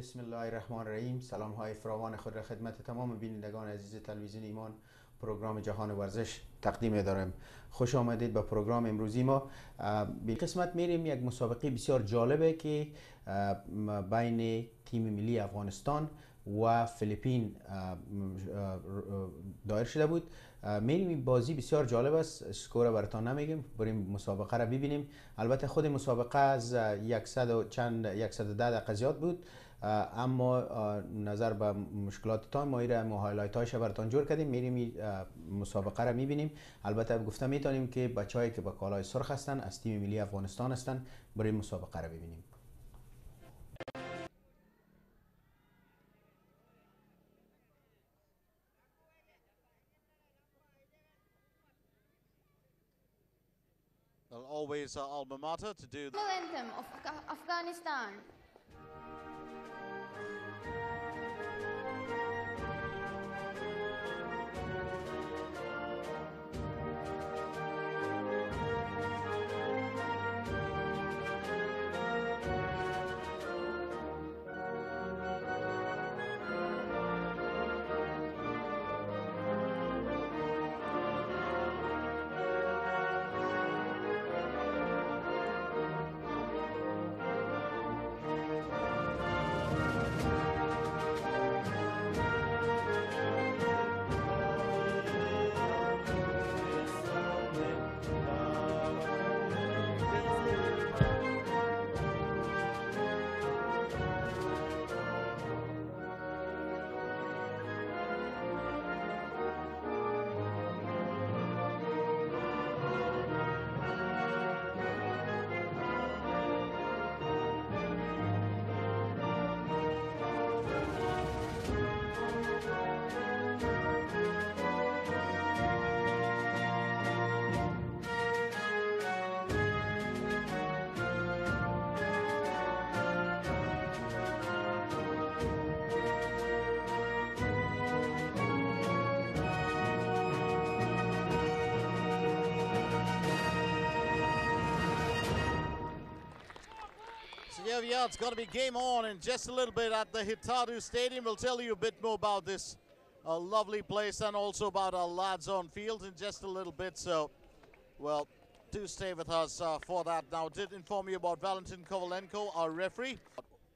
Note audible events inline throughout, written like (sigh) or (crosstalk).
بسم الله الرحمن الرحیم. سلام های فراوان خود را خدمت تمام بینندگان عزیز تلویزیون ایمان پروگرام جهان ورزش تقدیم دارم. خوش آمدید به پروگرام امروزی ما. به قسمت میریم یک مسابقه بسیار جالبه که بین تیم ملی افغانستان و فیلیپین دایر شده بود. میریم. بازی بسیار جالب است. سکور براتان نمیگیم. بریم مسابقه را ببینیم. البته خود مسابقه از 100 و چند 110 دقیقه زیاد بود. اما نظر به مشکلات تان ما ایره ما هایلایت هایش براتان جور کردیم میریم مسابقه را می‌بینیم البته گفته می‌تونیم که بچه‌ای که با کالای سرخ هستن از تیم ملی افغانستان هستن بریم مسابقه را ببینیم always uh, alma mater to do. anthem of Afga- Afghanistan. Yeah, yeah, it's going to be game on in just a little bit at the Hithadhoo Stadium. We'll tell you a bit more about this uh, lovely place and also about our lads on field in just a little bit. So, well, do stay with us uh, for that. Now, did inform you about Valentin Kovalenko, our referee.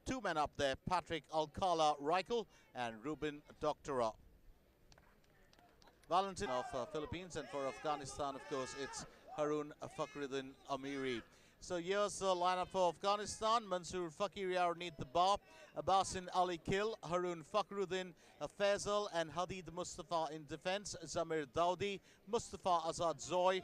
Two men up there, Patrick Alcala Reichelt and Ruben Doctora. Valentin of uh, Philippines and for Afghanistan, of course, it's Harun Fakhruddin Amiri. So here's the lineup for Afghanistan. Mansoor Fakiri underneath the bar. Abbasin Ali Kil, Harun Fakhruddin, uh, Faisal and Hadid Mustafa in defense. Zamir Daudi, Mustafa Azad Zoy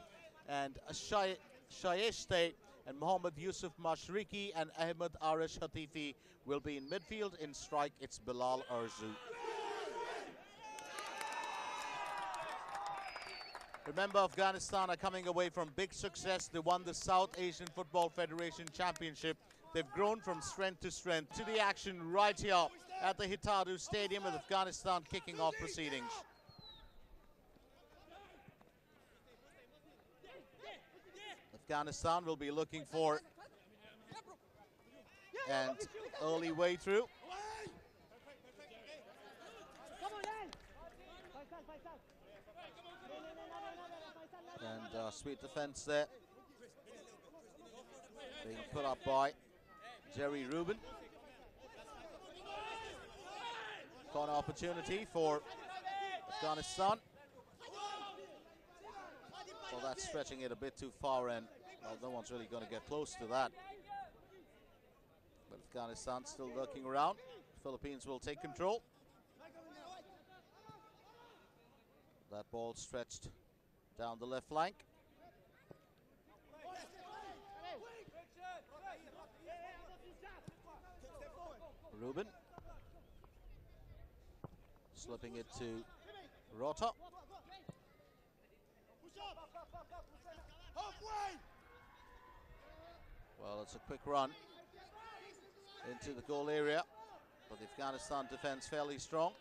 and Shay- Shayeshte and Mohammad Yusuf Mashriki and Ahmed Arish Hatifi will be in midfield. In strike, it's Bilal Arzu. Remember, Afghanistan are coming away from big success. They won the South Asian Football Federation Championship. They've grown from strength to strength. To the action right here at the Hithadhoo Stadium with Afghanistan kicking off proceedings. Afghanistan will be looking for and early way through. And uh, sweet defense there. Being put up by Jerry Rubin. Corner opportunity for Afghanistan. Well, that's stretching it a bit too far, and well, no one's really going to get close to that. But Afghanistan still lurking around. Philippines will take control. That ball stretched down the left flank. Ruben. Slipping it to Rota. Well, it's a quick run into the goal area, but the Afghanistan defense fairly strong.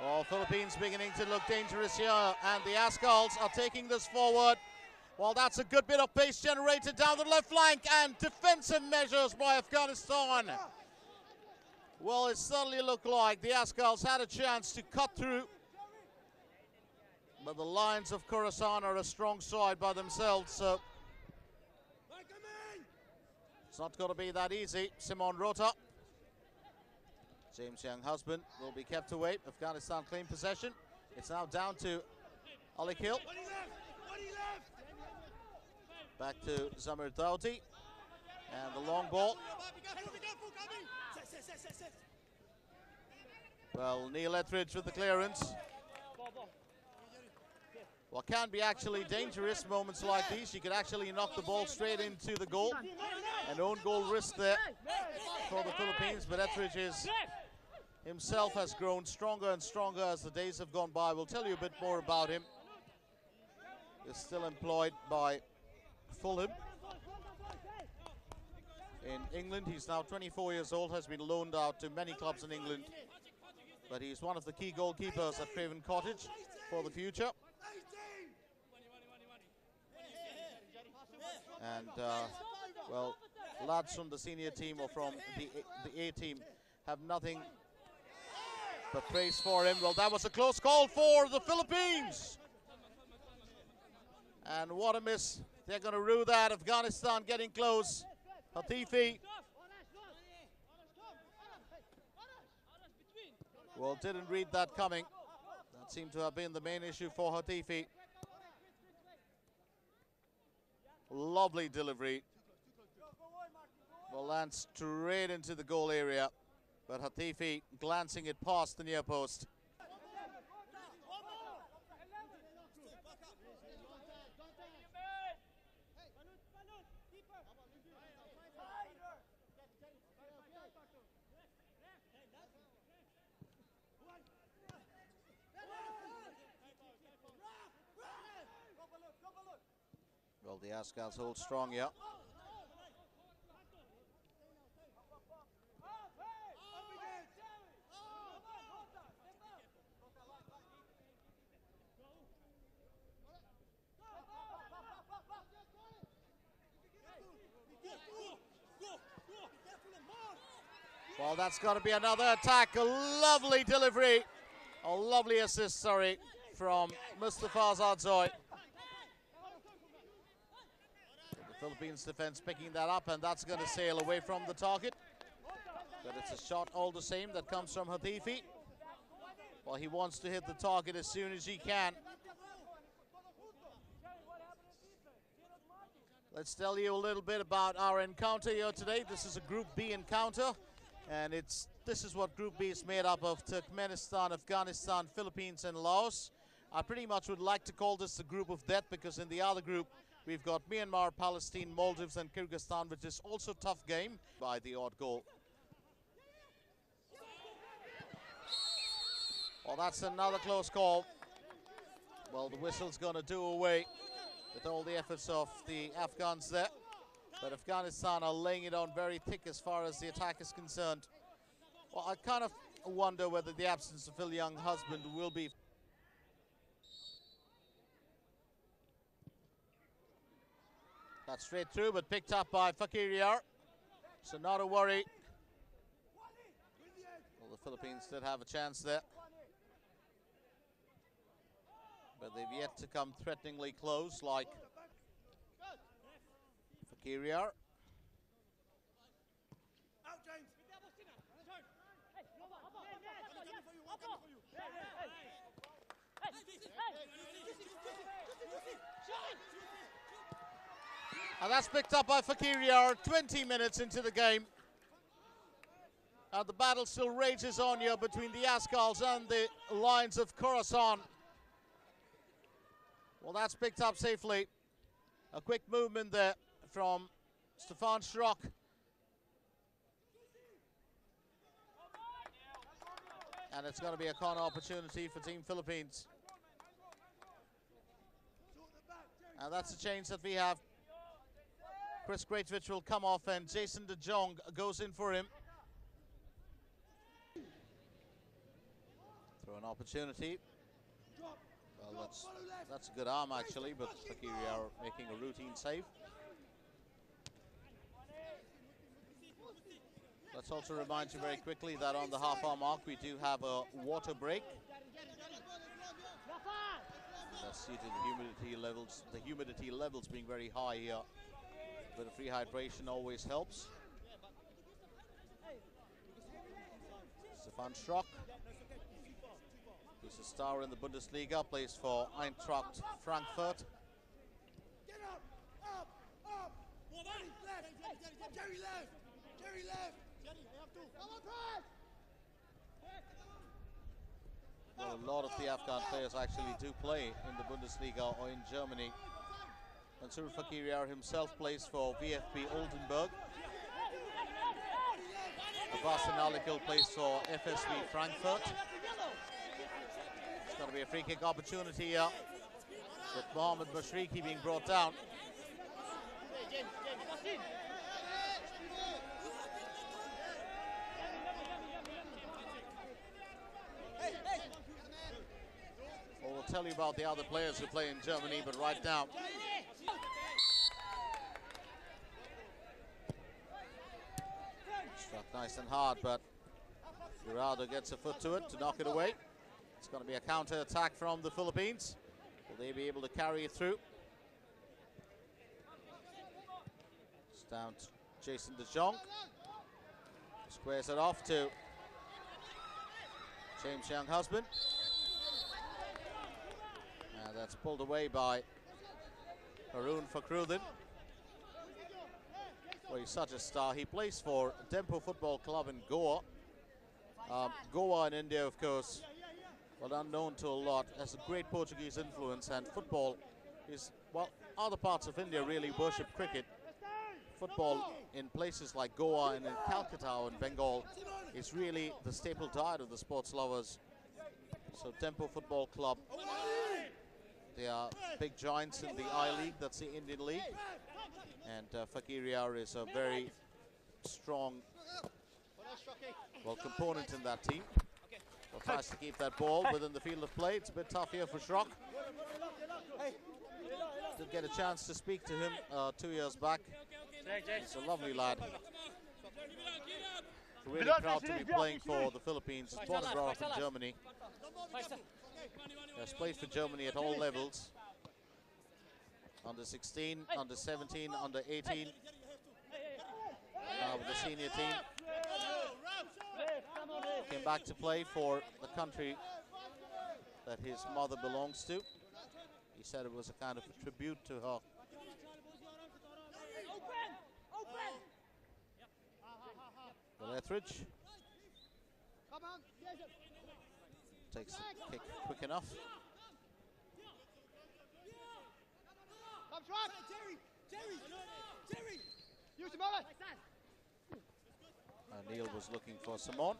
Well, Philippines beginning to look dangerous here, and the Azkals are taking this forward. Well, that's a good bit of pace generated down the left flank, and defensive measures by Afghanistan. Well, it certainly looked like the Azkals had a chance to cut through. But the Lions of Khorasan are a strong side by themselves, so it's not going to be that easy. Simon Rota James Younghusband will be kept away. Afghanistan claim possession. It's now down to Ali Kil. Back to Zamir Daudi. And the long ball. Well, Neil Etheridge with the clearance. What can be actually dangerous moments like these, you could actually knock the ball straight into the goal. An own goal risk there for the Philippines, but Etheridge is himself has grown stronger and stronger as the days have gone by. We'll tell you a bit more about him. He's still employed by Fulham. In England, he's now 24 years old, has been loaned out to many clubs in England. But he's one of the key goalkeepers at Craven Cottage for the future. And, uh, well, lads from the senior team or from the, the A team have nothing but praise for him. Well, that was a close call for the Philippines. And what a miss. They're going to rue that. Afghanistan getting close. Hatifi. Well, didn't read that coming. That seemed to have been the main issue for Hatifi. Lovely delivery. Well, lands straight into the goal area. But Hatifi glancing it past the near post. Well, the Azkals hold strong, yeah. Well, that's got to be another attack. A lovely delivery. A lovely assist, sorry, from Mustafa Azadzoy. The Philippines defense picking that up, and that's going to sail away from the target. But it's a shot all the same that comes from Hatifi. Well, he wants to hit the target as soon as he can. Let's tell you a little bit about our encounter here today. This is a Group B encounter. And it's this is what Group B is made up of Turkmenistan, Afghanistan, Philippines, and Laos. I pretty much would like to call this the group of death because in the other group we've got Myanmar, Palestine, Maldives, and Kyrgyzstan, which is also a tough game by the odd goal. Well, that's another close call. Well, the whistle's going to do away with all the efforts of the Afghans there. But Afghanistan are laying it on very thick as far as the attack is concerned. Well, I kind of wonder whether the absence of Phil Younghusband will be That's straight through, but picked up by Fakiriar. So not a worry. Well, the Philippines did have a chance there. But they've yet to come threateningly close like Fakiriar. And that's picked up by Fakiriar 20 minutes into the game. And the battle still rages on here between the Azkals and the Lions of Khorasan. Well, that's picked up safely. A quick movement there from Stefan Schrock. And it's going to be a corner opportunity for Team Philippines. And that's the change that we have. Chris Greatwich will come off and Jason De Jong goes in for him. Throw an opportunity. Well, that's, that's a good arm actually, but Fakiri are making a routine save. Let's also remind you very quickly that on the half hour mark we do have a water break. That's due to the humidity levels, the humidity levels being very high here. But a free hydration always helps. Stefan Schrock, who's a star in the Bundesliga, plays for Eintracht Frankfurt. Get up! Up! Up! Jerry left! Jerry left! Jerry left! Jerry, I have to. Come on, press! Well, a lot of the Afghan players actually do play in the Bundesliga or in Germany. Mansour Fakiriar himself plays for VfB Oldenburg. Abbasin Alikil plays for FSV Frankfurt. It's going to be a free kick opportunity here with Mohamed Mashriki being brought down. Well, we'll tell you about the other players who play in Germany, but right now Struck nice and hard, but Guirado gets a foot to it to knock it away. It's going to be a counter attack from the Philippines. Will they be able to carry it through? It's down to Jason De Jong. Squares it off to James Younghusband. And that's pulled away by Haroon Fakhrudin. Well, he's such a star. He plays for Dempo Football Club in Goa. Um, Goa in India, of course, well, unknown to a lot, has a great Portuguese influence, and football is, well, other parts of India really worship cricket. Football in places like Goa and in Calcutta and Bengal is really the staple diet of the sports lovers. So Dempo Football Club, they are big giants in the I-League, that's the Indian League. And uh, Fakiriar is a very strong, well, component in that team. Well, tries to keep that ball within the field of play. It's a bit tough here for Schrock. Did get a chance to speak to him uh, two years back. He's a lovely lad. Really proud to be playing for the Philippines. He's born and brought up in Germany. Has played for Germany at all levels. Under 16, under 17, under 18. Now with the senior team. Came back to play for the country that his mother belongs to. He said it was a kind of a tribute to her. Well, takes the kick quick enough. Come, Schrock! Jerry! Jerry! Jerry! Use the moment! Uh, Neil was looking for Simon.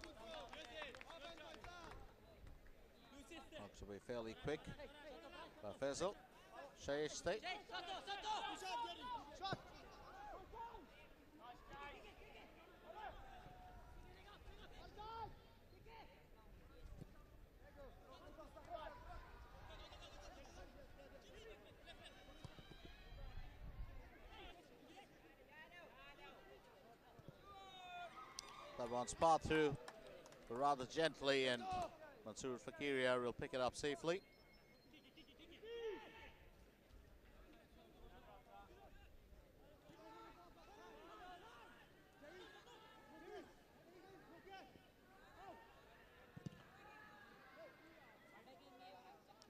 Knocks away fairly quick. By Faisal. Shayeste. Schrock! One's part through, but rather gently, and Mansour Fakiriar will pick it up safely.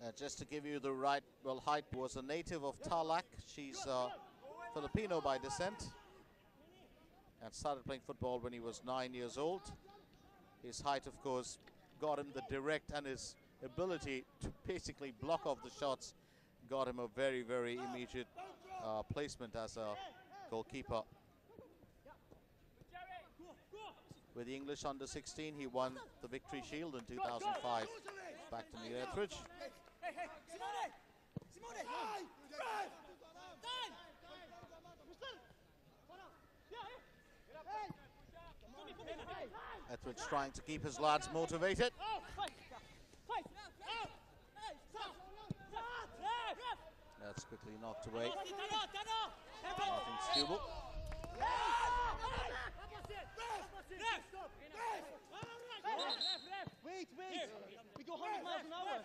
Uh, just to give you the right, well, height was a native of Tarlac. She's uh, Filipino by descent and started playing football when he was nine years old. His height, of course, got him the direct and his ability to basically block off the shots got him a very, very immediate uh, placement as a goalkeeper. With the English under 16, he won the Victory Shield in 2005. Back to Neil Etheridge. Etheridge trying to keep his lads motivated. That's quickly knocked away. Martin Steuble. Wait, wait. We go 100 miles an hour.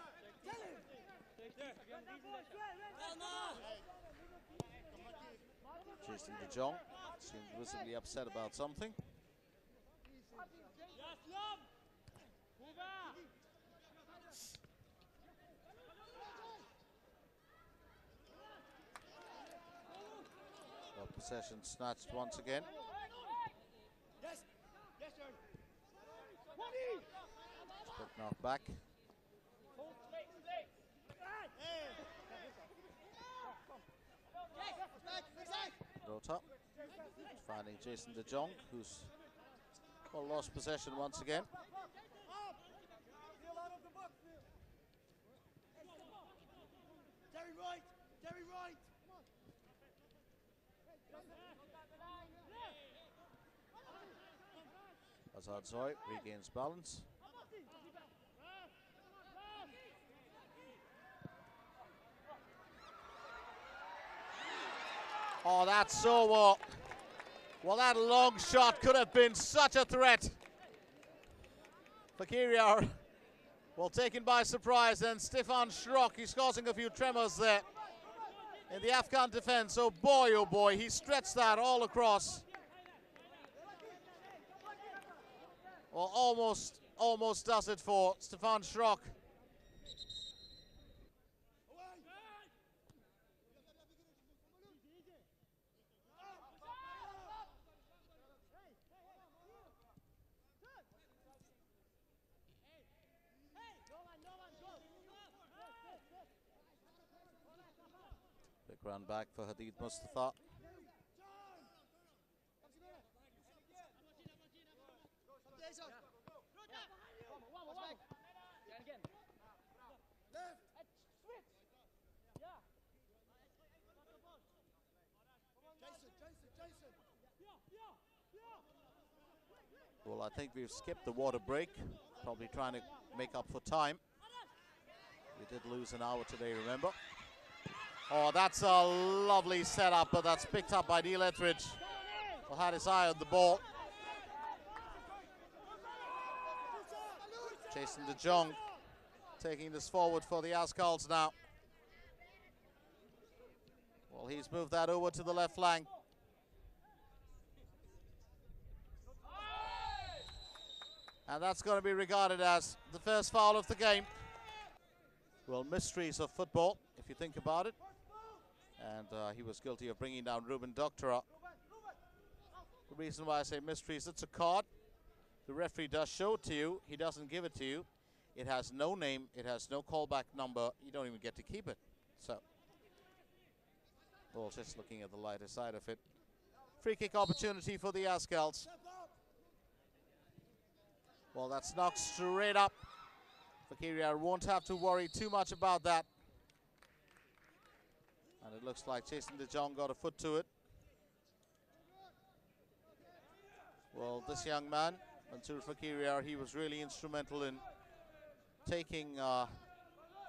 Justin De Jong seems visibly upset about something. Possession snatched once again. Knocked back. Rota finding Jason De Jong, who's lost possession once again. Terry right. Terry right. Azad Zoy regains balance. Oh, that's so well. Well, that long shot could have been such a threat. Fakiriar well taken by surprise, and Stefan Schrock, he's causing a few tremors there in the Afghan defense. Oh boy, oh boy, he stretched that all across. Well, almost, almost does it for Stefan Schrock. Big run back for Hadid Mustafa. Well, I think we've skipped the water break, probably trying to make up for time. We did lose an hour today, remember? Oh, that's a lovely setup, but that's picked up by Neil Etheridge. Well, had his eye on the ball. Jason De Jong taking this forward for the Azkals now. Well, he's moved that over to the left flank. And that's going to be regarded as the first foul of the game. Well, mysteries of football, if you think about it. And uh, he was guilty of bringing down Ruben Doctora. The reason why I say mysteries, it's a card. The referee does show it to you. He doesn't give it to you. It has no name. It has no callback number. You don't even get to keep it. So, well, just looking at the lighter side of it. Free kick opportunity for the Azkals. Well, that's knocked straight up. Fakiriar won't have to worry too much about that. And it looks like Jason De Jong got a foot to it. Well, this young man, Mansour Fakiriar, he was really instrumental in taking uh,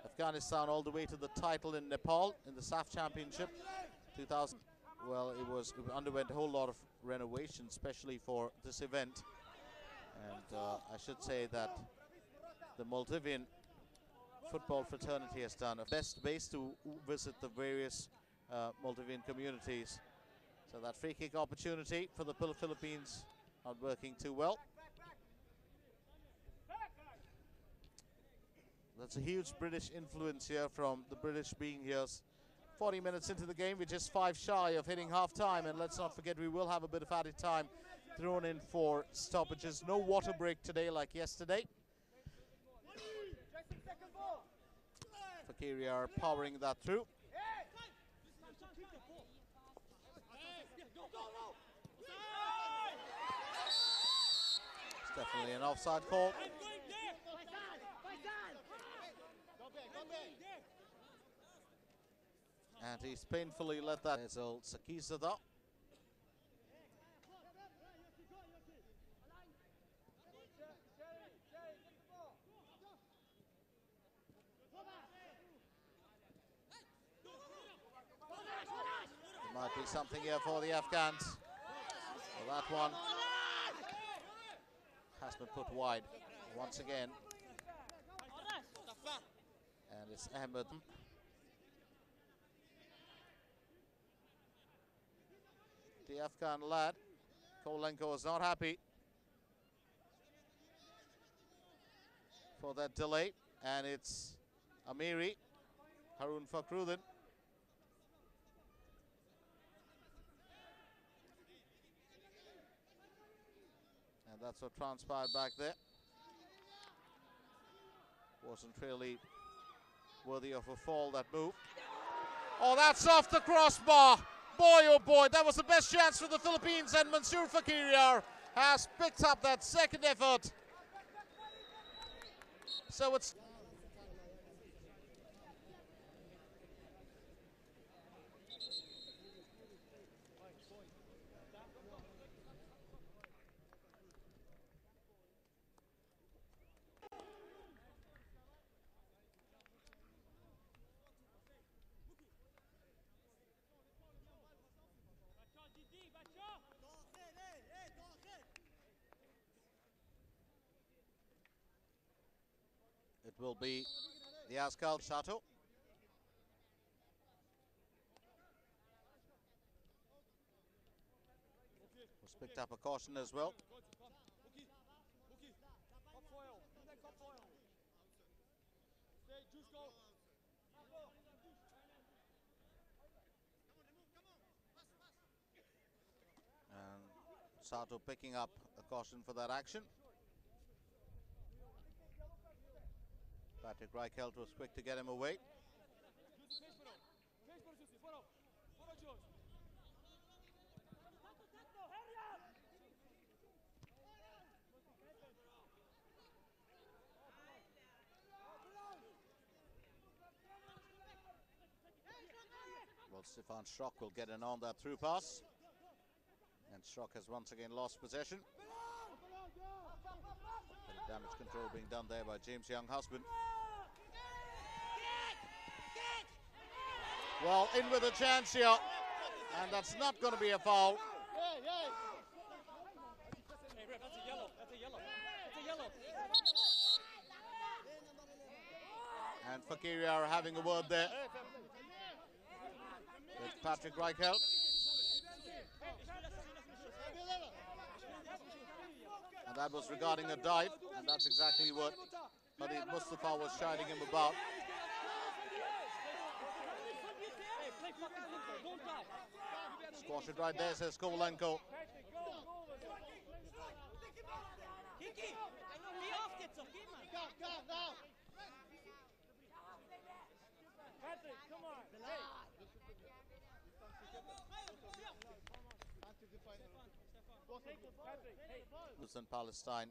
Afghanistan all the way to the title in Nepal in the SAFF Championship 2000. Well, it was it underwent a whole lot of renovation, especially for this event. And uh, I should say that the Maldivian football fraternity has done a best base to visit the various uh, Maldivian communities. So that free kick opportunity for the Phil- Philippines not working too well. That's a huge British influence here from the British being here. 40 minutes into the game, we're just five shy of hitting half time. And let's not forget, we will have a bit of added time thrown in for stoppages. No water break today like yesterday. Fakiriar powering that through. It's definitely an offside call. And he's painfully let that Ezel Sakizada. Could be something here for the Afghans. Well, that one has been put wide once again. And it's Ahmed. The Afghan lad, Kolenko, is not happy for that delay. And it's Amiri, Harun Fakrudin. That's what transpired back there. Wasn't really worthy of a fall, that move. Oh, that's off the crossbar. Boy, oh boy, that was the best chance for the Philippines, and Mansour Fakiriar has picked up that second effort. So it's will be the Azkal Sato. Was picked up a caution as well. And Sato picking up a caution for that action. Patrick Reichelt was quick to get him away. Well, Stefan Schrock will get in on that through pass. And Schrock has once again lost possession. Damage control being done there by James Younghusband. Well, in with a chance here. And that's not going to be a foul. And Fakiriar having a word there with Patrick Reichelt. And that was regarding a dive, and that's exactly what Hadid Mustafa was chiding him about. Squash it right there, says Kovalenko. And Palestine,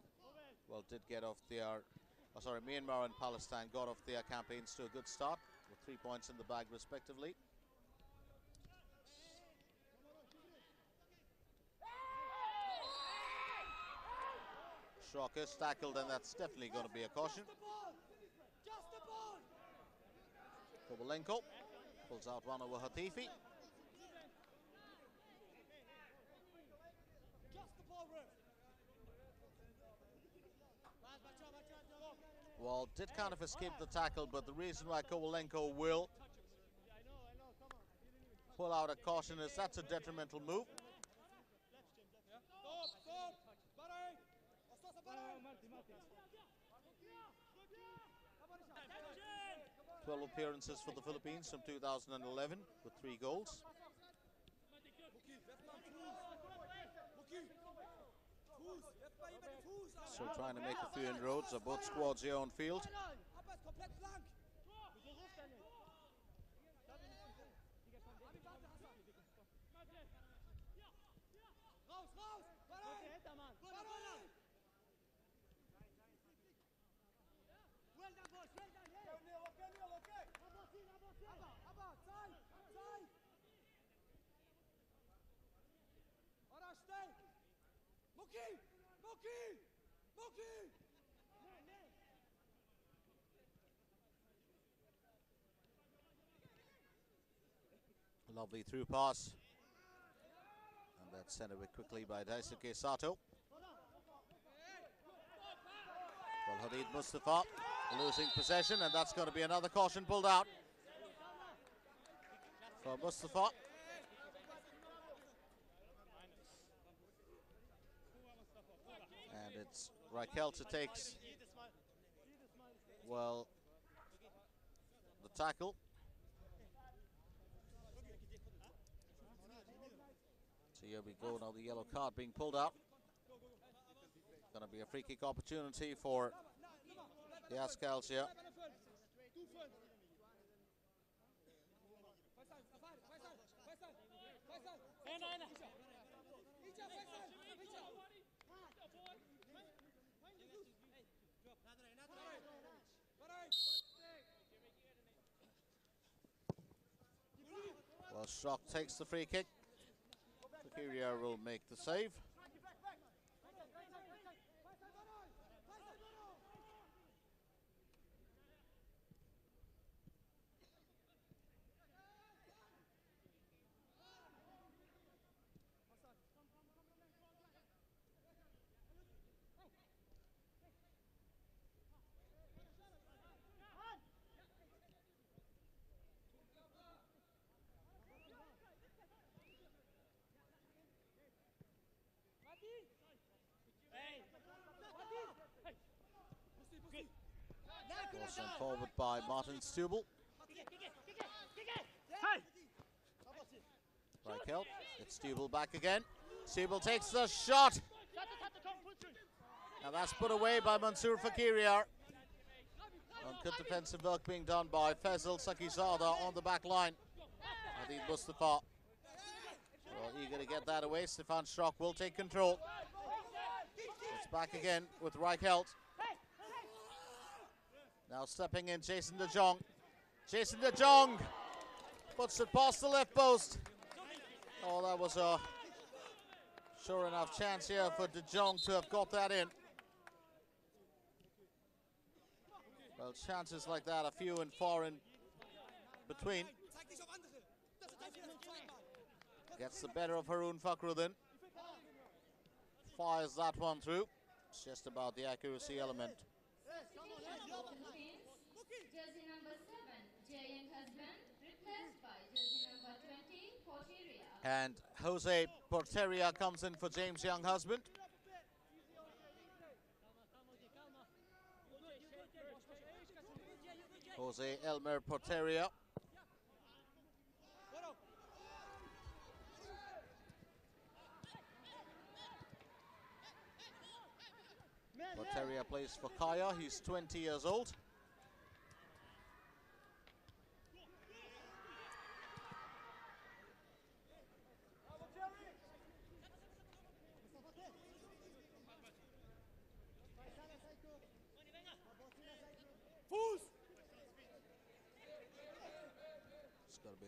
well, did get off their, uh, oh, sorry, Myanmar and Palestine got off their campaigns to a good start with three points in the bag respectively. Schrock is tackled and that's definitely going to be a caution. Kovalenko pulls out one over Hatifi. Well, did kind of escape the tackle, but the reason why Kovalenko will pull out a caution is that's a detrimental move. Twelve appearances for the Philippines from 2011 with three goals. So trying to make a few inroads. Are both squads here on field. Muki! Muki! Lovely through pass And That's sent away quickly by Daisuke Sato. Well, Hadid Mustafa losing possession, and that's going to be another caution pulled out for Mustafa. And it's Raquel to takes, well, the tackle. So here we go, now the yellow card being pulled out. Going to be a free kick opportunity for the Azkals here. Shock takes the free kick. Fakiriar will make the save. Ball sent forward by Martin Steuble. Reichelt, it's Steuble back again. Steuble takes the shot. Now that's put away by Mansour Fakiriar. And good defensive work being done by Faisal Sakizada on the back line. Hadid Mustafa. Well, eager to get that away. Stefan Schrock will take control. It's back again with Reichelt. Now stepping in, Jason De Jong. Jason De Jong puts it past the left post. Oh, that was a sure enough chance here for De Jong to have got that in. Well, chances like that are few and far in between. Gets the better of Haroon Fakrudin. Fires that one through. It's just about the accuracy element. Jersey number 7, Jayant Husband, replaced by jersey number 20, Porteria. And Jose Porteria comes in for James Younghusband. Jose Elmer Porteria. Porteria plays for Kaya. He's 20 years old.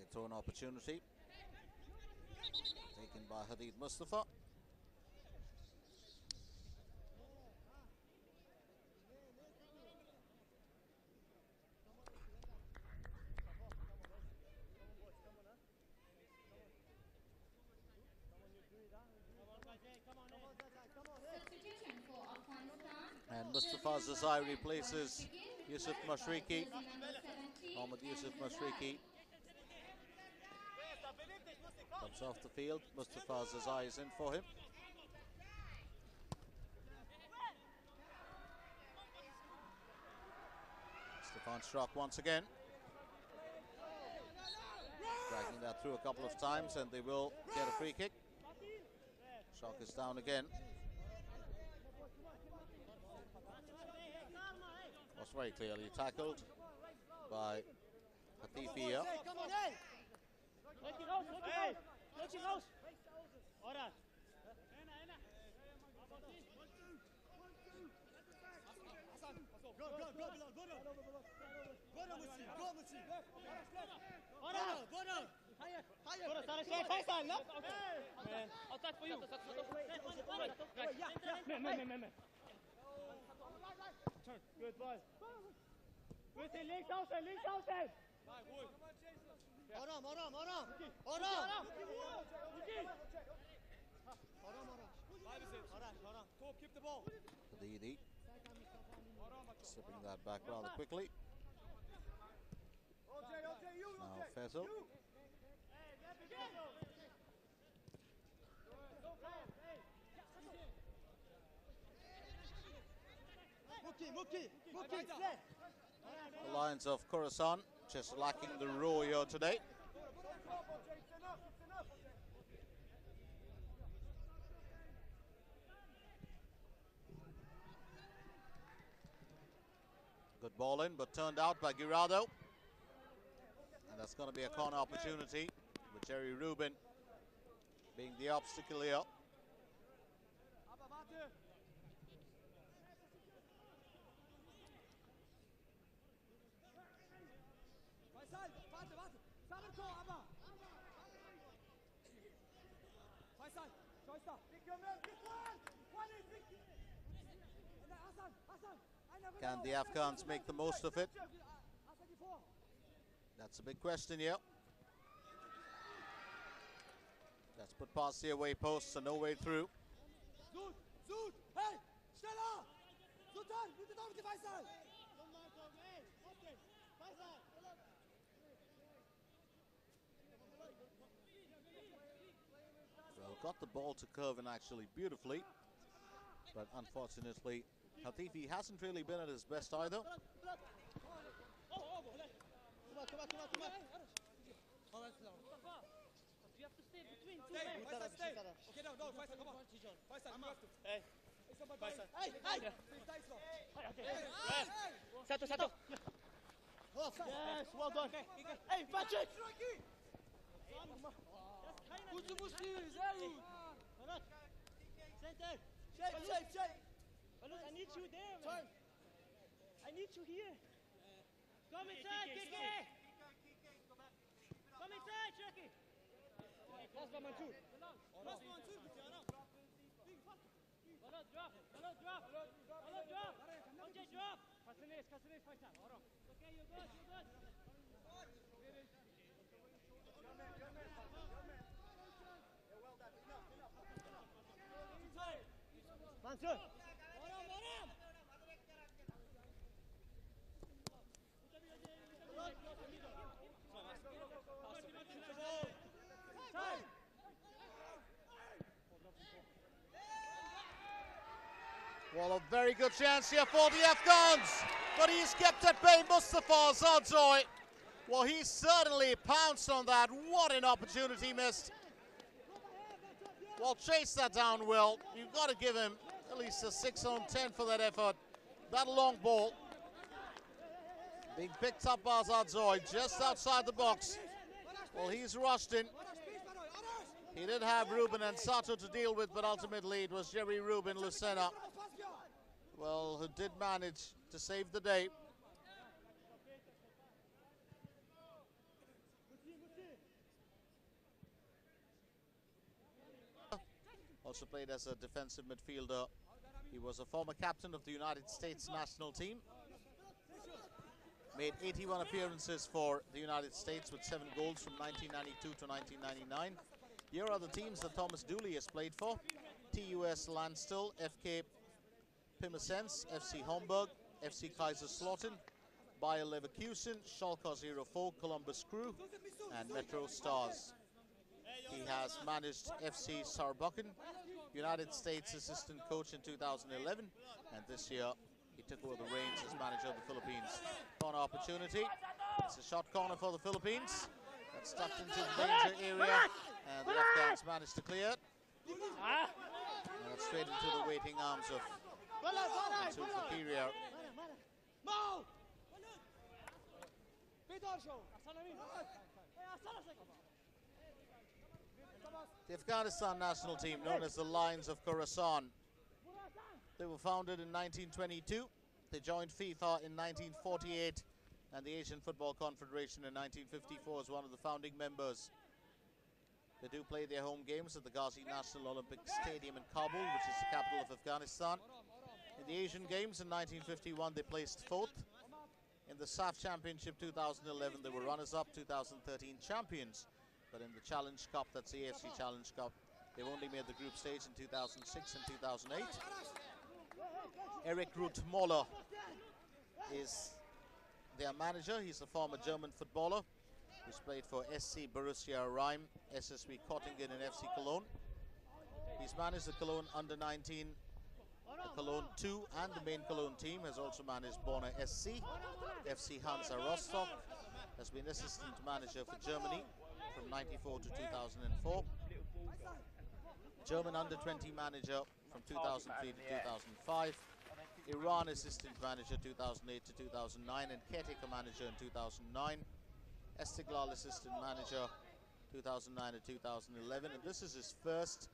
It's going to be a thrown opportunity. Taken by Hadid Mustafa. And Mustafa Zazai replaces Yusuf Mashriki. Jersey number 17, Mohammad Yusuf Mashriki comes off the field. Mustafa Zazai is in for him. Stefan Schrock once again. Dragging that through a couple of times and they will get a free kick. Schrock is down again. Was very clearly tackled by Hatifi Lutje raus! go, Outside for you. Man, man, man, man, man. Turn. Good ball. Goed, links außen, links außen. Nein, ruhig. Aram. Aram. Top, keep the ball. Hadidi slipping that back rather quickly. OJ, OJ, you, Now OJ. Faisal. The Lions of Khorasan just lacking the row here today. Good ball in, but turned out by Guirado. And that's going to be a corner opportunity with Jerry Rubin being the obstacle here. Can the Afghans make the most of it? That's a big question here. That's put past the away post, so no way through. Well, got the ball to Curvin actually beautifully, but unfortunately, Hatifi hasn't really been at his best either. You have to stay between two Stay. Okay, no, no, Faisal, come on. Faisal, you have to. Hey. Hey, hey. Noch. okay. Satu, satu. Yes, well done. Hey, Patrick! Gut. Bernard, center. Shape, shape, shape. Bernard, I need you there, man. I need you here. Come inside, Kiki. Come inside, Chucky. Das war mein Tool. Bernard, drop. Bernard, drop. Bernard, drop. OJ, drop. Kasiniz, Kasiniz, Faisal. Oro. Okay, you're good, you're good. Mansur. Well, a very good chance here for the Afghans, but he's kept at bay Mustafa Azadzoy. Well, he certainly pounced on that. What an opportunity missed. Well, chase that down, Will. You've got to give him at least a 6 on 10 for that effort. That long ball being picked up by Azadzoy just outside the box. Well, he's rushed in. He did have Ruben and Sato to deal with, but ultimately it was Jerry Ruben Lucena well, who did manage to save the day. Also played as a defensive midfielder. He was a former captain of the United States national team. Made 81 appearances for the United States with seven goals from 1992 to 1999. Here are the teams that Thomas Dooley has played for. TUS Landstuhl, FK Pirmasens, FC Homburg, FC Kaiserslautern, Bayer Leverkusen, Schalke 04, Columbus Crew, and Metro Stars. He has managed FC Saarbrücken, United States assistant coach in 2011, and this year he took over the reins as manager of the Philippines. Corner opportunity. It's a shot corner for the Philippines. Tucked into the danger area, and uh, the Afghans managed to clear it. And that's straight into the waiting arms of Mansour Fakiriar. Mau! Peter show. Asana min. Hey, Asana second. The Afghanistan national team, known as the Lions of Khorasan, they were founded in 1922. They joined FIFA in 1948 and the Asian Football Confederation in 1954 as one of the founding members. They do play their home games at the Ghazi National Olympic Stadium in Kabul, which is the capital of Afghanistan. In the Asian Games in 1951, they placed fourth. In the SAFF Championship 2011, they were runners-up, 2013 champions. But in the Challenge Cup, that's the AFC Challenge Cup, They've only made the group stage in 2006 and 2008. Eric Rutemöller is their manager. He's a former German footballer who's played for SC Borussia Rhein, SSV Kottingen and FC Cologne. He's managed the Cologne under 19, the Cologne 2 and the main Cologne team. Has also managed Bonner SC, FC Hansa Rostock. Has been assistant manager for Germany from 94 to 2004. German under 20 manager from 2003 to 2005. Iran assistant manager 2008 to 2009 and caretaker manager in 2009. Esteghlal assistant manager 2009 to 2011 and this is his first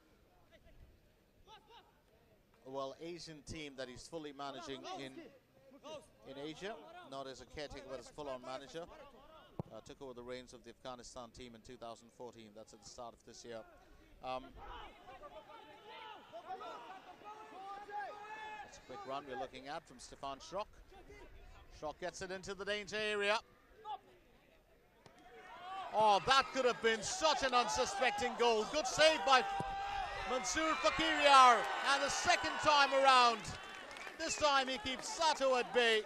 well Asian team that he's fully managing in in Asia. Not as a caretaker but as full-on manager. Uh, took over the reins of the Afghanistan team in 2014 that's at the start of this year. Um, quick run we're looking at from Stefan Schrock Schrock gets it into the danger area Oh, that could have been such an unsuspecting goal. Good save by Mansour Fakiriar. And the second time around, this time he keeps Sato at bay.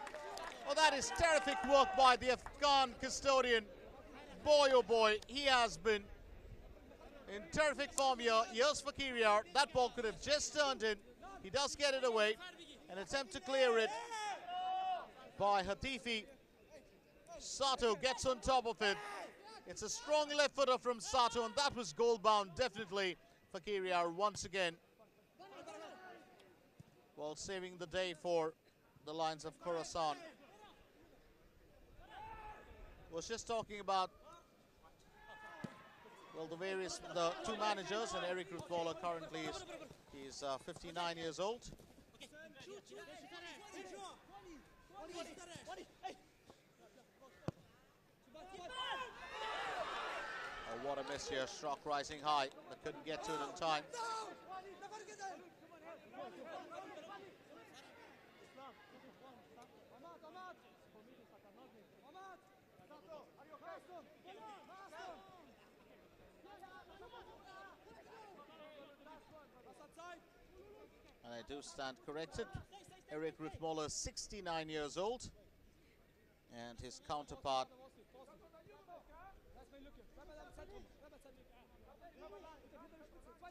Oh, that is terrific work by the Afghan custodian. Boy, oh boy, he has been in terrific form here. Here's Fakiriar. That ball could have just turned in. He does get it away. An attempt to clear it by Hatifi. Sato gets on top of it. It's a strong left footer from Sato, and that was goal bound, definitely. Fakiriar once again. While saving the day for the Lions of Khorasan. Was just talking about well the various the two managers and Eric Rutemöller currently is he's uh, 59 years old. Oh, what a miss here. Schrock rising high, but couldn't get to it in time. I do stand corrected. Eric Rutemöller, 69 years old. And his counterpart,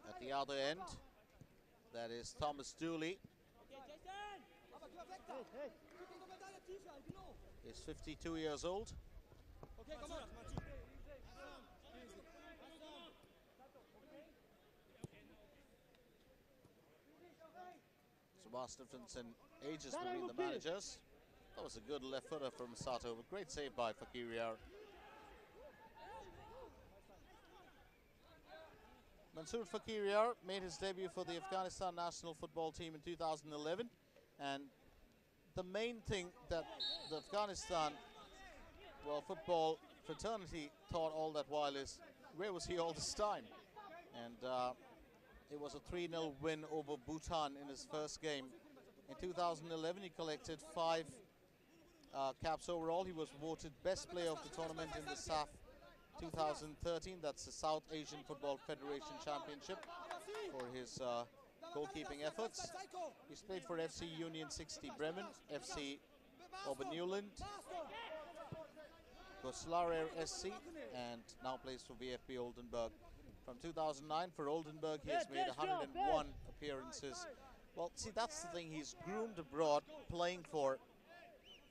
at the other end, that is Thomas Dooley. He's 52 years old. Vast difference in ages between the managers. That was a good left footer from Sato. A great save by Fakiriar. Mansour Fakiriar made his debut for the Afghanistan national football team in 2011 and the main thing that the Afghanistan well football fraternity thought all that while is where was he all this time and uh, it was a 3-0 win over Bhutan in his first game in 2011 he collected five uh, caps overall he was voted best player of the tournament in the SAFF 2013. That's the South Asian Football Federation Championship for his uh, goalkeeping efforts. He's played for FC Union 60 Bremen, FC Oberneuland, Goslarer SC, and now plays for VfB Oldenburg. From 2009 for Oldenburg, he has made 101 appearances. Well, see, that's the thing. He's groomed abroad, playing for.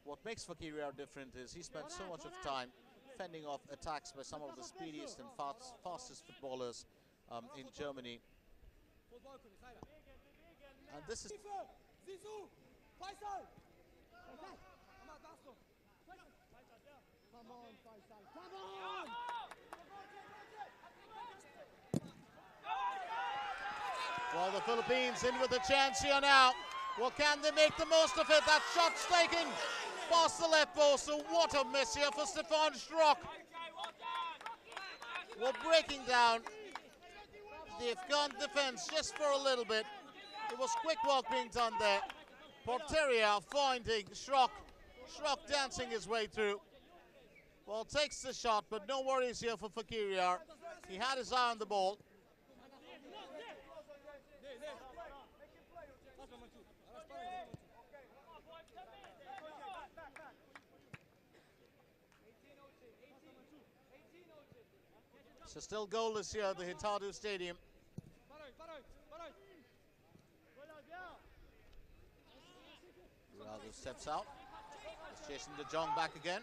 What makes Fakiriar different is he spent so much of time fending off attacks by some of the speediest and fast, fastest footballers um, in Germany. And this is Come on, Faisal. Come on! Well, the Philippines in with a chance here now. Well, can they make the most of it? That shot's taken past the left post. So what a miss here for Stefan Schrock. Well, breaking down the Afghan defense just for a little bit. It was quick work being done there. Porteria finding Schrock. Schrock dancing his way through. Well, takes the shot, but no worries here for Fakiriar. He had his eye on the ball. So still goalless here at the Hithadhoo Stadium. Ronaldo steps out. It's Jason De Jong back again.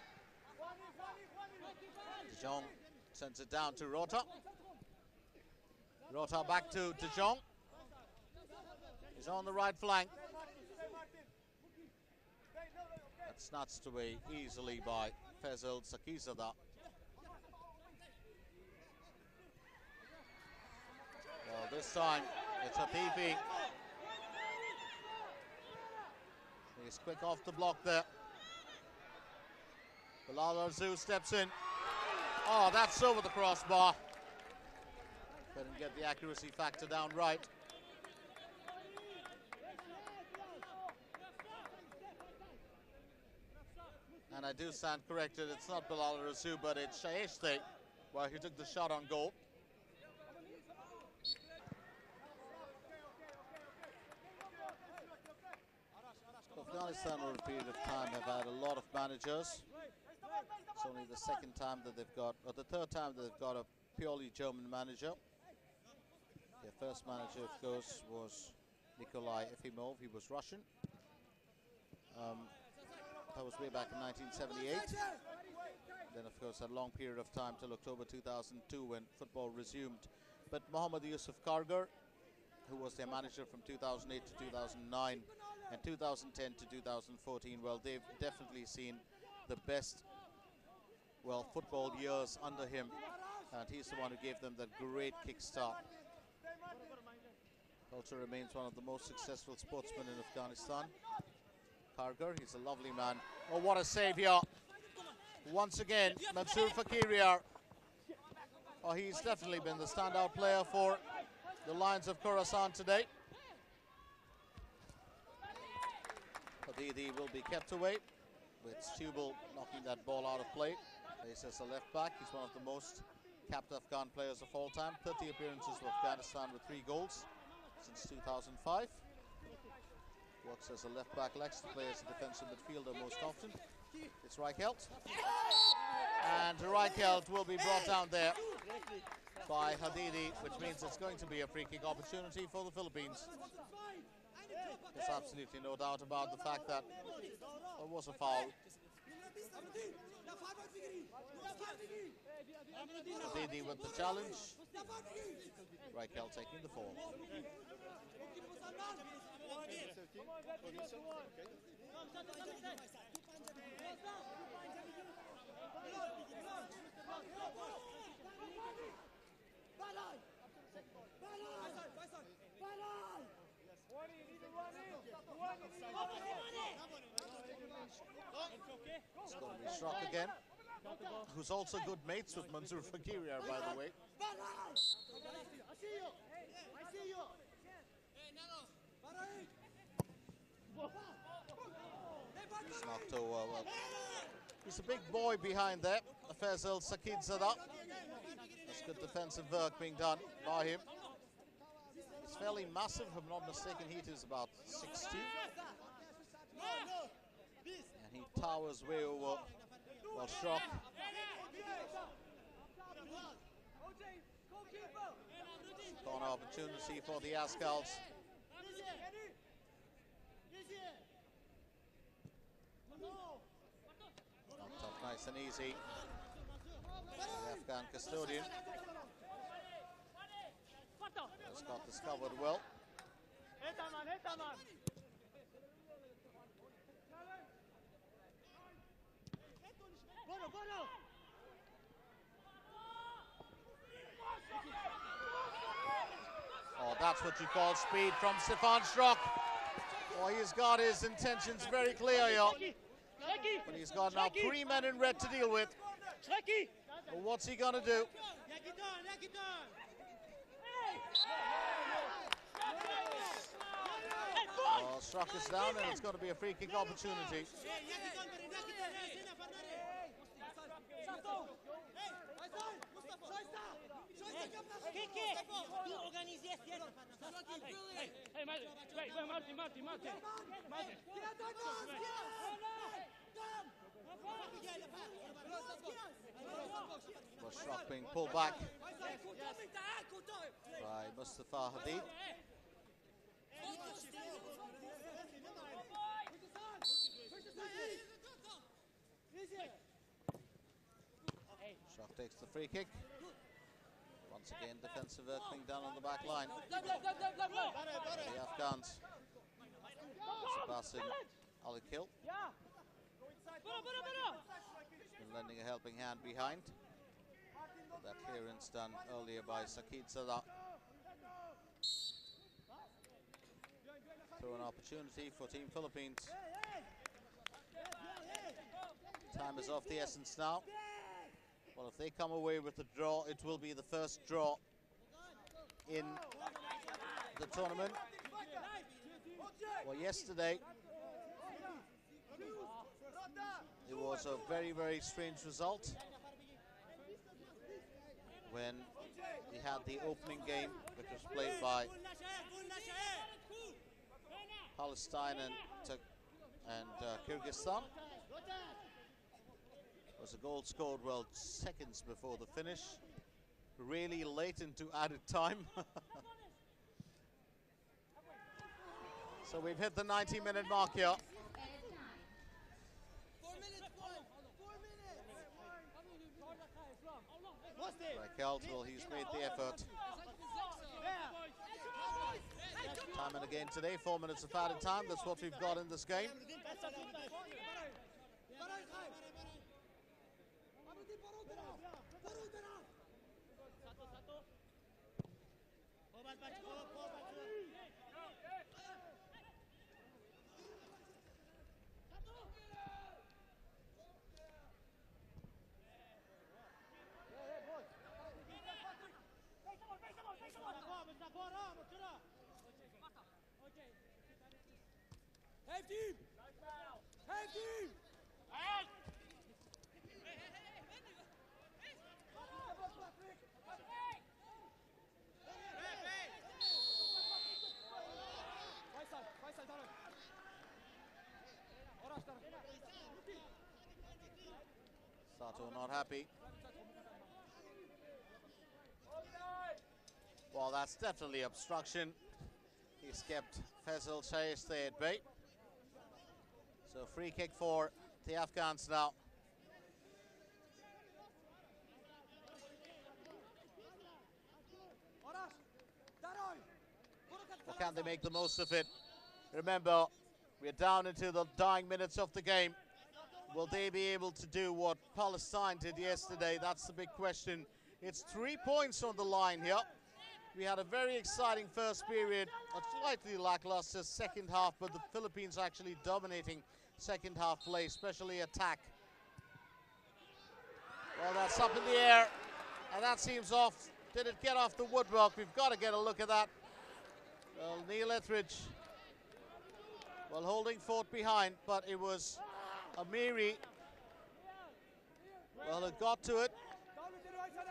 De Jong sends it down to Rota. Rota back to De Jong. He's on the right flank. That's snatched away easily by Faisal Sakizada. Well, this time it's Hatifi. He's quick off the block there. Bilal Arzu steps in. Oh, that's over the crossbar. Couldn't get the accuracy factor down right. And I do stand corrected. It's not Bilal Rasu, but it's Shaishte, Well, he took the shot on goal. Afghanistan over a period of time have had a lot of managers. It's only the second time that they've got, or the third time that they've got a purely German manager. Their first manager, of course, was Nikolai Efimov. He was Russian. Um, that was way back in 1978. Then, of course, a long period of time till October 2002 when football resumed. But Mohammad Yusuf Kargar, who was their manager from 2008 to 2009 and 2010 to 2014, well, they've definitely seen the best, well, football years under him. And he's the one who gave them that great kickstart. Also remains one of the most successful sportsmen in Afghanistan. Kargar, he's a lovely man. Oh, what a save here. Once again, Mansour Fakiriar. Oh, he's definitely been the standout player for the Lions of Khorasan today. Hadidi will be kept away with Steuble knocking that ball out of play. Plays as a left back. He's one of the most capped Afghan players of all time. 30 appearances for Afghanistan with three goals since 2005. Works as a left back, likes to play as a defensive midfielder most often. It's Reichelt. And Reichelt will be brought down there by Hadidi, which means it's going to be a free kick opportunity for the Philippines. There's absolutely no doubt about the fact that there was a foul. Hadidi with the challenge. Reichelt taking the fall. It's going to be Schrock again, who's also good mates with Mansour Fakiriar, by the way. He's knocked over. Well, uh, he's a big boy behind there. Faisal Sakid Zada. That's good defensive work being done by him. Fairly massive, if I'm not mistaken. He is about 6'2". And he towers way over well, Schrock. Corner opportunity for the Azkals. Knocked off nice and easy. The Afghan custodian has got this covered well. Oh, that's what you call speed from Stefan Schrock. Oh, he's got his intentions very clear. But he's got now three men in red to deal with. Well, what's he going to do? Oh, Schrock is down and it's going to be a free kick opportunity. Hey, Martin, wait, wait, Martin, Martin, Martin. Schrock being pulled back. by Mustafa Habib. Shock takes the free kick. Once again, defensive opening down on the back line. The Afghans. Sebastian Ali Kill. Been lending a helping hand behind. That clearance done earlier by Sakid Sada. Through an opportunity for Team Philippines. Time is of the essence now. Well, if they come away with a draw, it will be the first draw in the tournament. Well, yesterday it was a very, very strange result when we had the opening game, which was played by Palestine and, and uh, Kyrgyzstan. Was a goal scored well seconds before the finish, really late into added time. (laughs) so we've hit the 90 minute mark here. Added time. Like well, he's made the effort. Time and again today, four minutes of added time. That's what we've got in this game. Hey team! Hey team! Faisal, Faisal taraf. Oraç. Sato not happy. Well, that's definitely obstruction. He's kept Faisal Shaiste at bay. So free kick for the Afghans now. Or can they make the most of it? Remember, we're down into the dying minutes of the game. Will they be able to do what Palestine did yesterday? That's the big question. It's three points on the line here. We had a very exciting first period, a slightly lackluster second half, but the Philippines actually dominating second half play, especially attack. Well, that's up in the air, and that seems off. Did it get off the woodwork? We've got to get a look at that. Well, Neil Etheridge, well, holding fort behind, but it was Amiri. Well, it got to it,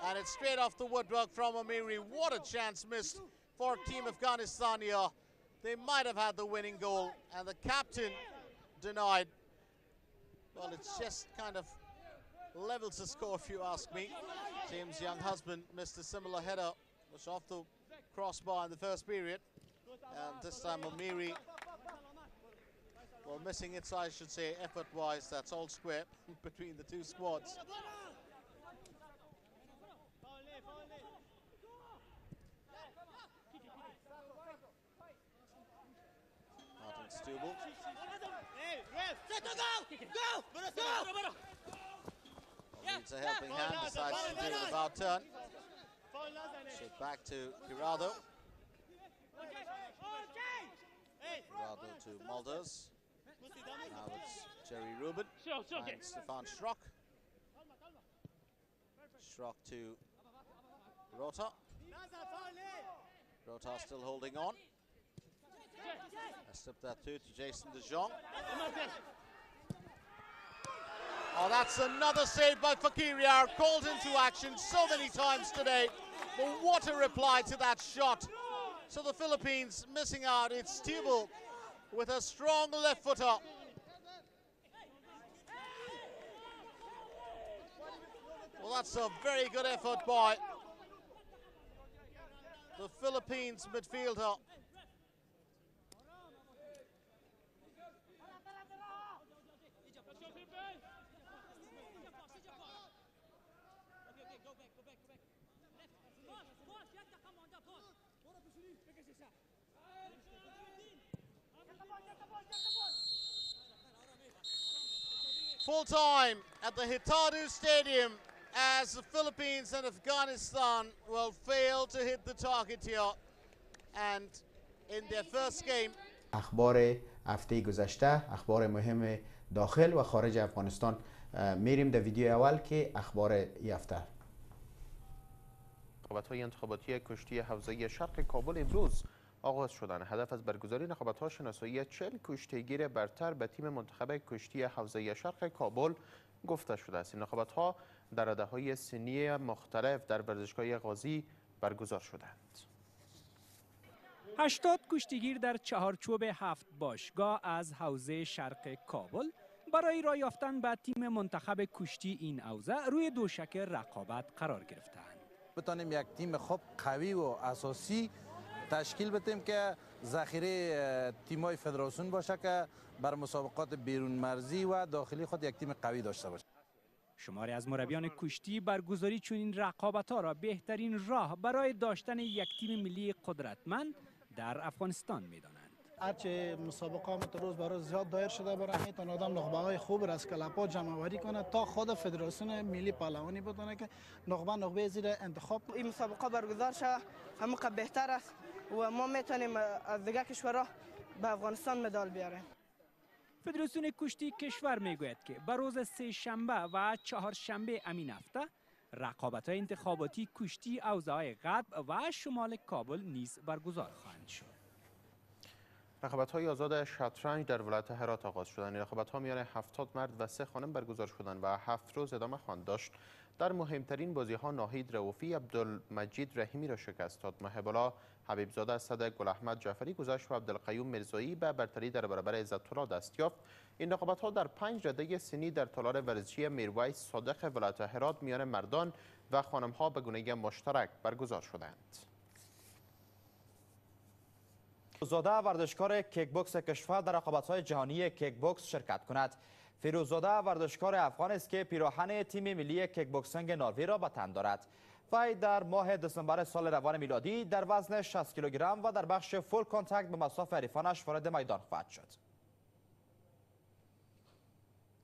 and it's straight off the woodwork from Amiri. What a chance missed for Team Afghanistan here. They might have had the winning goal, and the captain denied. Well, it's just kind of levels the score, if you ask me. James Younghusband missed a similar header, was off the crossbar in the first period. And this time Amiri, well, missing its, I should say, effort-wise, that's all square (laughs) between the two squads. Martin Steuble needs a helping hand, decides to do the about turn. So back to Guirado. Guirado to Mulders. Now it's Jerry Rubin and Stefan Schrock. Schrock to Rota. Rota still holding on. I slipped that through to Jason De Jong. Oh, that's another save by Fakiriar, called into action so many times today. But what a reply to that shot. So the Philippines missing out. It's Tubal with a strong left footer. Well, that's a very good effort by the Philippines midfielder. Full time at the Hitadu Stadium as the Philippines and Afghanistan will fail to hit the target here. And in their first game, اخبار هفته گذشته اخبار مهم داخل و خارج افغانستان میریم در ویدیو اول که اخبار ای هفته های انتخاباتی کشتی حوزه شرق کابل امروز آغاز شدن. هدف از برگزاری ها شناسایی 40 کشتیگیر برتر به تیم منتخب کشتی حوزه شرق کابل گفته شده است. این ها در رده های سنی مختلف در ورزشگاه غازی برگزار شدند. 80 کشتیگیر در چهارچوب هفت باشگاه از حوزه شرق کابل برای راه یافتن به تیم منتخب کشتی این حوزه روی دوشک رقابت قرار گرفتند. بتانیم یک تیم خوب قوی و اساسی تشکیل بدیم که ذخیره تیمای فدراسیون باشه که بر مسابقات بیرون مرزی و داخلی خود یک تیم قوی داشته باشه شماری از مربیان کشتی برگزاری چنین رقابت ها را بهترین راه برای داشتن یک تیم ملی قدرتمند در افغانستان می‌دانند. هرچه مسابقه هم روز به روز زیاد دایر شده برای می‌تونه آدم نخبه های خوب را از کلپا جمع آوری کنه تا خود فدراسیون ملی پهلوانی بتونه که نخبه نخبه زیر انتخاب این مسابقه برگزار شده همه بهتر است و ما می‌تونیم از دیگه کشورها به افغانستان مدال بیاریم فدراسیون کشتی کشور می‌گوید که به روز سه شنبه و چهار شنبه امین هفته رقابت های انتخاباتی کشتی اوزای غرب و شمال کابل نیز برگزار خواهند شد. رقابت های آزاد شطرنج در ولایت هرات آغاز شدند. رقابت ها میان 70 مرد و سه خانم برگزار شدند و هفت روز ادامه خواهند داشت. در مهمترین بازی ها ناهید روفی عبدالمجید رحیمی را شکست داد. محبلا حبیب زاده گل احمد جعفری گذاشت و عبدالقیوم مرزایی به برتری در برابر عزت الله دست یافت. این رقابت ها در پنج رده سنی در تالار ورزشی میرویس صادق ولایت هرات میان مردان و خانم ها به گونه مشترک برگزار شدند. فیروزاده ورزشکار کیک بوکس کشور در رقابت‌های جهانی کیک بوکس شرکت کند. فیروزاده ورزشکار افغان است که پیراهن تیم ملی کیک بوکسینگ ناروی را به تن دارد. وی در ماه دسامبر سال روان میلادی در وزن 60 کیلوگرم و در بخش فول کانتکت به مصاف حریفانش وارد میدان خواهد شد.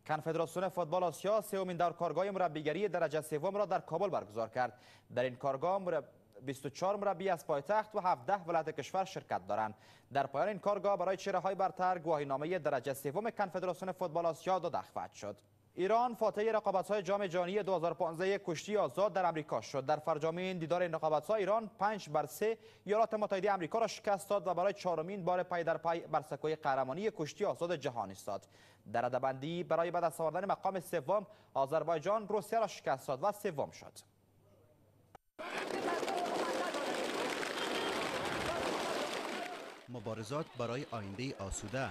کنفدراسیون فوتبال آسیا سومین دور کارگاه مربیگری درجه سوم را در کابل برگزار کرد. در این کارگاه مرب... 24 مربی از پایتخت و 17 ولایت کشور شرکت دارند. در پایان این کارگاه برای چهره های برتر گواهینامه درجه سوم کنفدراسیون فوتبال آسیا داده خواهد شد. ایران فاتح رقابت های جام جهانی 2015 کشتی آزاد در امریکا شد. در فرجامین دیدار این رقابت ها ایران 5 بر 3 ایالات متحده آمریکا را شکست داد و برای چهارمین بار پای در پای بر سکوی قهرمانی کشتی آزاد جهان ایستاد. در ردبندی برای به دست آوردن مقام سوم آذربایجان روسیه را شکست داد و سوم شد. مبارزات برای آینده آسوده.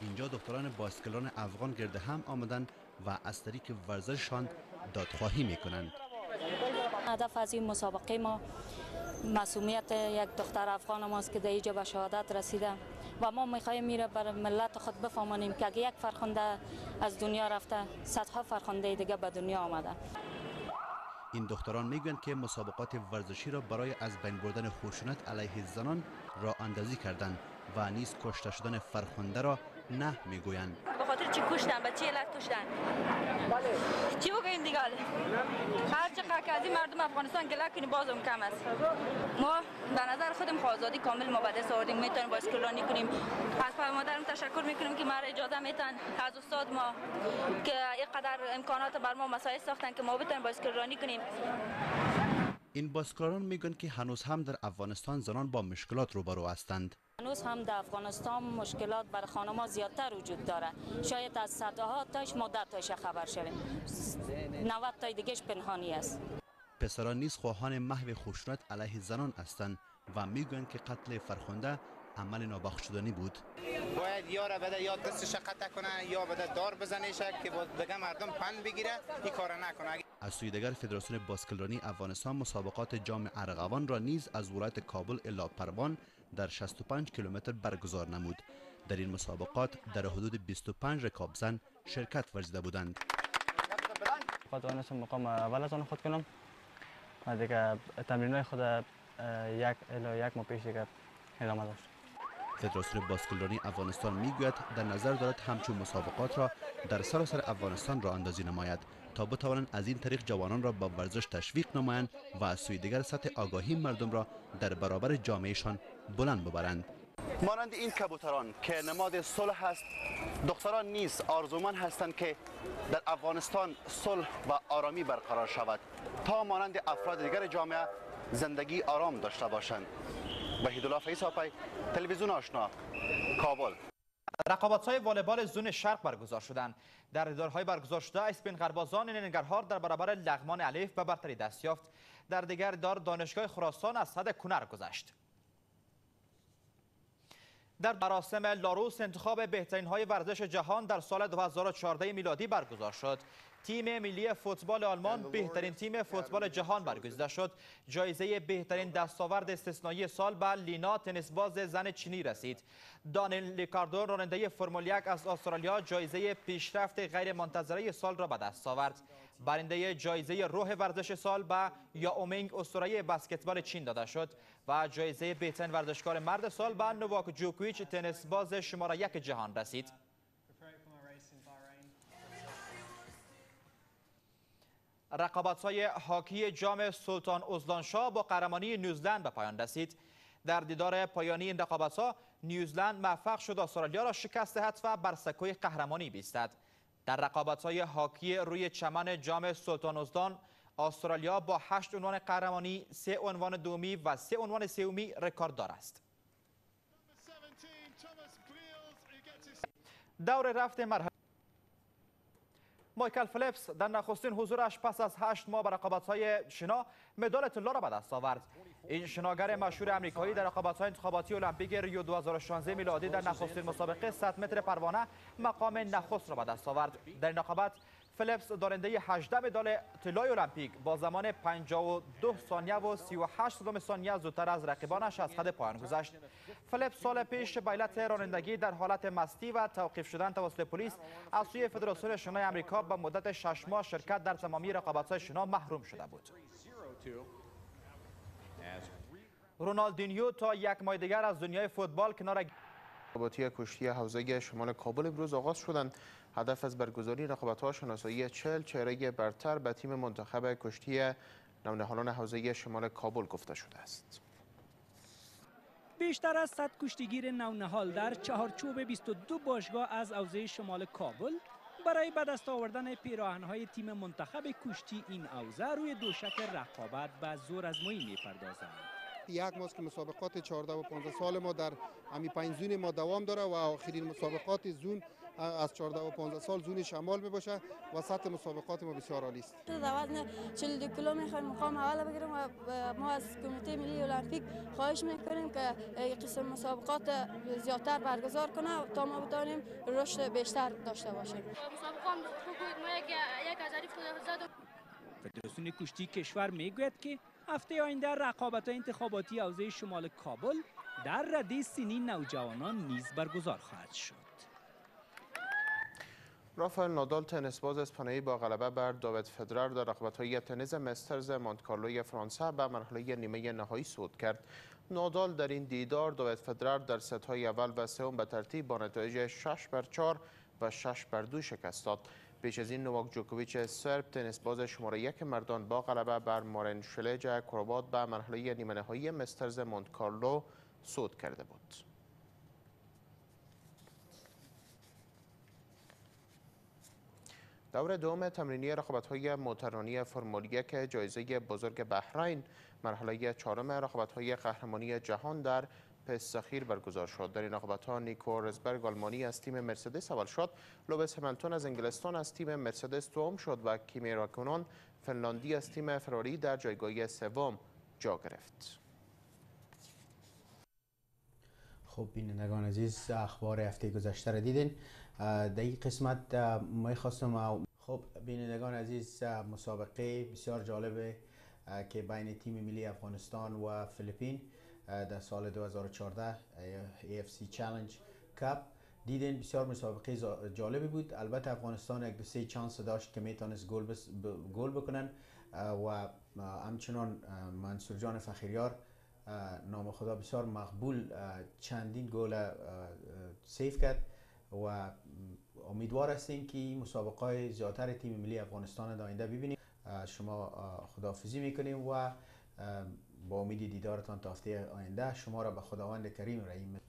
اینجا دختران باسکلان افغان گرد هم آمدن و از طریق ورزششان دادخواهی می کنند هدف از این مسابقه ما مسئولیت یک دختر افغان ماست که در اینجا به شهادت رسیده. و ما می‌خواهیم میره بر ملت خود بفهمانیم که اگه یک فرخنده از دنیا رفته صدها فرخنده دیگه به دنیا آمده. این دختران می‌گویند که مسابقات ورزشی را برای از بین بردن خشونت علیه زنان را اندازی کردند و نیز کشته شدن فرخنده را نه می‌گویند. به خاطر چی کشتن؟ به چی علت کشتن؟ چی بگوییم دیگه هر که از مردم افغانستان گله کنی بازم کم است. ما به نظر خودم آزادی کامل دست آوردیم می‌تونیم بایسکلانی کنیم. از پای مادرم تشکر می‌کنیم که ما اجازه میتن از استاد ما که اینقدر امکانات بر ما مسائل ساختن که ما بتونیم بایسکلانی کنیم. این باسکلاران میگن که هنوز هم در افغانستان زنان با مشکلات روبرو هستند. هنوز هم در افغانستان مشکلات بر خانم زیادتر وجود داره. شاید از صدها تاش مدت تاش خبر شویم. 90 تای دیگهش پنهانی است. پسران نیز خواهان محو خشونت علیه زنان هستند و می‌گویند که قتل فرخنده عمل نابخشودنی بود؟ باید یا را بده یا دستش قطع کنه یا بده دار بزنیش که با دیگه مردم پند بگیره این کار نکنه. از سوی دیگر فدراسیون باسکلرانی افغانستان مسابقات جام ارغوان را نیز از ولایت کابل الی پروان در 65 کیلومتر برگزار نمود. در این مسابقات در حدود 25 رکاب زن شرکت ورزیده بودند. خود توانستم مقام اول از آن خود کنم. و دیگه تمرین های خود یک الی یک ماه پیش دیگه ادامه داشت. فدراسیون باسکلرانی افغانستان می‌گوید در نظر دارد همچون مسابقات را در سراسر افغانستان را اندازی نماید تا بتوانند از این طریق جوانان را با ورزش تشویق نمایند و از سوی دیگر سطح آگاهی مردم را در برابر جامعهشان بلند ببرند. مانند این کبوتران که نماد صلح است دختران نیز آرزومند هستند که در افغانستان صلح و آرامی برقرار شود تا مانند افراد دیگر جامعه زندگی آرام داشته باشند. وحید الله فیصاپی تلویزیون آشنا کابل. رقابت های والیبال زون شرق برگزار شدند. در دیدارهای برگزار شده اسپین غربازان ننگرهار در برابر لغمان الف به برتری دست یافت. در دیگر دار دانشگاه خراسان از صد کنر گذشت. در مراسم لاروس انتخاب بهترین های ورزش جهان در سال 2014 میلادی برگزار شد. تیم ملی فوتبال آلمان بهترین تیم فوتبال جهان برگزیده شد. جایزه بهترین دستاورد استثنایی سال به لینا تنیسباز زن چینی رسید. دانیل لیکاردو راننده فرمول یک از استرالیا جایزه پیشرفت غیر منتظره سال را به دست آورد. برنده جایزه روح ورزش سال به یاومینگ اسطوره بسکتبال چین داده شد و جایزه بهترین ورزشکار مرد سال به نواک جوکویچ تنیس باز شماره یک جهان رسید. رقابت های هاکی جام سلطان ازلانشاه با قهرمانی نیوزلند به پایان رسید. در دیدار پایانی این رقابت ها نیوزلند موفق شد استرالیا را شکست دهد و بر سکوی قهرمانی بیستد. در رقابت های هاکی روی چمن جام سلطان استرالیا با هشت عنوان قهرمانی سه عنوان دومی و سه عنوان سومی رکورددار است. دور رفت مرحله. مایکل فلیپس در نخستین حضورش پس از هشت ماه به رقابت‌های شنا مدال طلا را به دست آورد. این شناگر مشهور امریکایی در رقابت‌های انتخاباتی المپیک ریو 2016 میلادی در نخستین مسابقه 100 متر پروانه مقام نخست را به دست آورد. در این رقابت فلیپس دارنده 18 مدال طلای المپیک با زمان 52 ثانیه و 38 صدم ثانیه زودتر از رقیبانش از خط پایان گذشت. فلیپس سال پیش به علت رانندگی در حالت مستی و توقیف شدن توسط پلیس از سوی فدراسیون شنای آمریکا به مدت 6 ماه شرکت در تمامی رقابت‌های شنا محروم شده بود. رونالدینیو تا یک ماه دیگر از دنیای فوتبال کنار رقابتی کشتی حوزه شمال کابل امروز آغاز شدند هدف از برگزاری رقابت‌ها شناسایی چهل چهره برتر به تیم منتخب کشتی نونهالان حوزه شمال کابل گفته شده است بیشتر از 100 کشتیگیر نونهال در چهارچوب 22 باشگاه از حوزه شمال کابل برای به دست آوردن پیراهن‌های تیم منتخب کشتی این حوزه روی دوشک رقابت به زور ازمایی می‌پردازند. یک ماست که مسابقات 14 و 15 سال ما در همی پنج زون ما دوام داره و آخرین مسابقات زون از 14 و 15 سال زون شمال می باشه و سطح مسابقات ما بسیار عالی است. در وزن 42 کیلو می‌خوایم مقام اول بگیریم و ما از کمیته ملی المپیک خواهش می‌کنیم که این قسم مسابقات زیادتر برگزار کنه تا ما بتانیم رشد بیشتر داشته باشیم. مسابقه خوب ما یک یک از فدراسیون کشتی کشور می‌گوید که هفته آینده رقابت انتخاباتی حوزه شمال کابل در رده سنی نوجوانان نیز برگزار خواهد شد. رافائل نادال تنیس باز اسپانیایی با غلبه بر داوید فدرر در رقابت‌های تنیس مسترز مونت کارلوی فرانسه به مرحله نیمه نهایی صعود کرد. نادال در این دیدار داوید فدرر در ست‌های اول و سوم به ترتیب با نتایج 6 بر 4 و 6 بر 2 شکست داد. پیش از این نواک جوکوویچ سرب تنیس باز شماره یک مردان با غلبه بر مارن شلج کروبات به مرحله نیمه نهایی مسترز مونت کارلو صعود کرده بود. دور دوم تمرینی رقابت‌های موترانی فرمول یک جایزه بزرگ بحرین مرحله چهارم رقابت‌های قهرمانی جهان در پسخیر برگزار شد. در این رقابت‌ها نیکو رزبرگ آلمانی از تیم مرسدس اول شد. لوئیس هملتون از انگلستان از تیم مرسدس دوم شد و کیمی راکونون فنلاندی از تیم فراری در جایگاه سوم جا گرفت. خب بینندگان عزیز اخبار هفته گذشته را دیدین. در این قسمت ما خواستم خب بینندگان عزیز مسابقه بسیار جالبه که بین تیم ملی افغانستان و فیلیپین در سال 2014 AFC Challenge Cup دیدین بسیار مسابقه جالبی بود. البته افغانستان یک دو سه چانس داشت که می‌تونست گل بس گل بکنن. و همچنان منصور جان فخریار نام خدا بسیار مقبول چندین گل سیف کرد. و امیدوار هستیم که مسابقه زیادتر تیم ملی افغانستان در آینده ببینیم. شما خداحافظی می‌کنیم و با امید دیدارتان تا هفته آینده شما را به خداوند کریم رحیم